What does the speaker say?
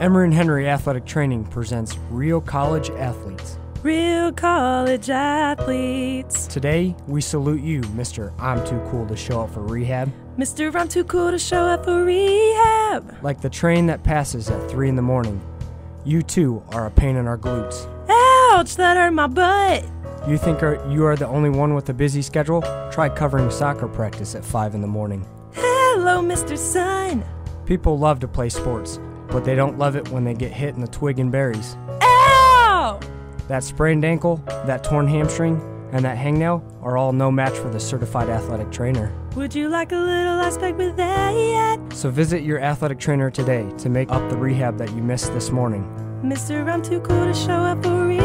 Emory and Henry Athletic Training presents Real College Athletes. Real college athletes. Today, we salute you, Mr. I'm Too Cool to Show Up for Rehab. Mr. I'm too cool to show up for rehab. Like the train that passes at 3 in the morning. You too are a pain in our glutes. Ouch, that hurt my butt. You think are- you are the only one with a busy schedule? Try covering soccer practice at 5 in the morning. Hello, Mr. Sun. People love to play sports, but they don't love it when they get hit in the twig and berries. Ow! That sprained ankle, that torn hamstring, and that hangnail are all no match for the certified athletic trainer. Would you like a little aspect with that? Yet? So visit your athletic trainer today to make up the rehab that you missed this morning. Mr. I'm too cool to show up for rehab.